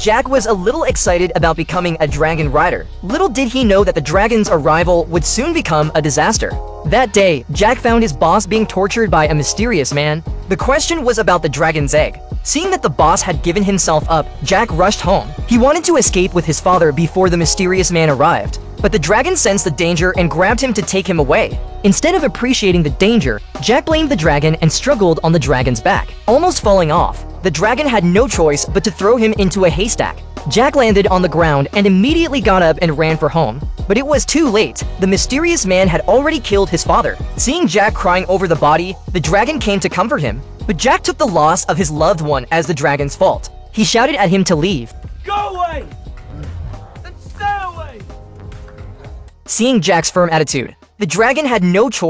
Jack was a little excited about becoming a dragon rider. Little did he know that the dragon's arrival would soon become a disaster. That day, Jack found his boss being tortured by a mysterious man. The question was about the dragon's egg. Seeing that the boss had given himself up, Jack rushed home. He wanted to escape with his father before the mysterious man arrived. But the dragon sensed the danger and grabbed him to take him away. Instead of appreciating the danger, Jack blamed the dragon and struggled on the dragon's back, almost falling off. The dragon had no choice but to throw him into a haystack. Jack landed on the ground and immediately got up and ran for home. But it was too late. The mysterious man had already killed his father. Seeing Jack crying over the body, the dragon came to comfort him. But Jack took the loss of his loved one as the dragon's fault. He shouted at him to leave. Go away! And stay away! Seeing Jack's firm attitude, the dragon had no choice